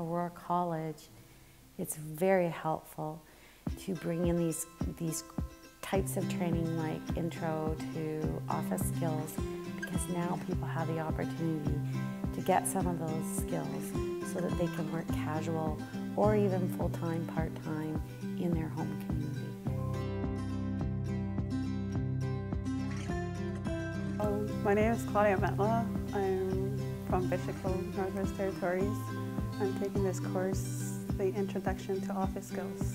Aurora College, it's very helpful to bring in these, these types of training like intro to office skills because now people have the opportunity to get some of those skills so that they can work casual or even full-time, part-time in their home community. Um, my name is Claudia Metla. I'm from Bishop Northwest Territories. I'm taking this course, the Introduction to Office Skills.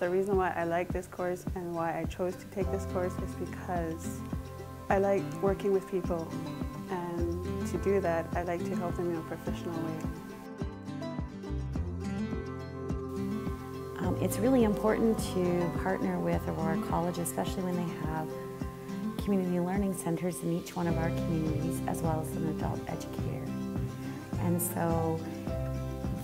The reason why I like this course and why I chose to take this course is because I like working with people and to do that I like to help them in a professional way. Um, it's really important to partner with Aurora College, especially when they have community learning centers in each one of our communities, as well as an adult educator. And so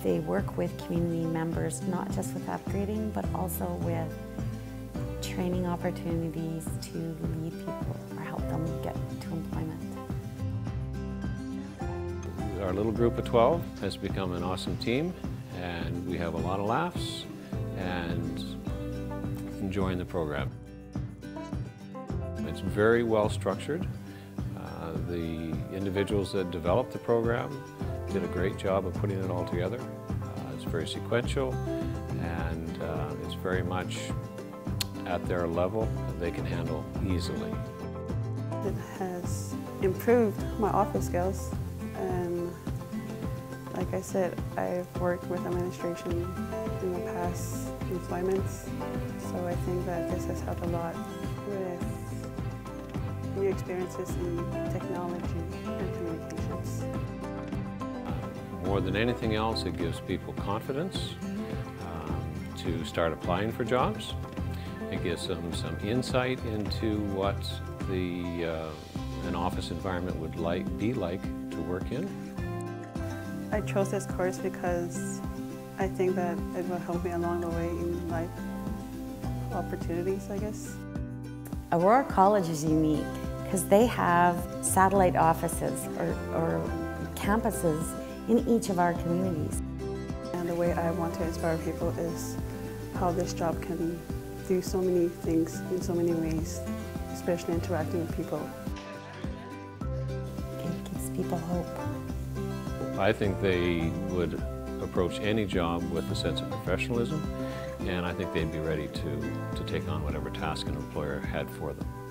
they work with community members, not just with upgrading, but also with training opportunities to lead people or help them get to employment. Our little group of 12 has become an awesome team and we have a lot of laughs and enjoying the program. It's very well structured. Uh, the individuals that developed the program did a great job of putting it all together. Uh, it's very sequential and uh, it's very much at their level they can handle easily. It has improved my office skills and like I said, I've worked with administration in the past employments, so I think that this has helped a lot with new experiences in technology and communications. More than anything else, it gives people confidence um, to start applying for jobs. It gives them some insight into what the uh, an office environment would like be like to work in. I chose this course because I think that it will help me along the way in life opportunities, I guess. Aurora College is unique because they have satellite offices or, or campuses in each of our communities. And the way I want to inspire people is how this job can do so many things in so many ways, especially interacting with people. It gives people hope. I think they would approach any job with a sense of professionalism and I think they'd be ready to, to take on whatever task an employer had for them.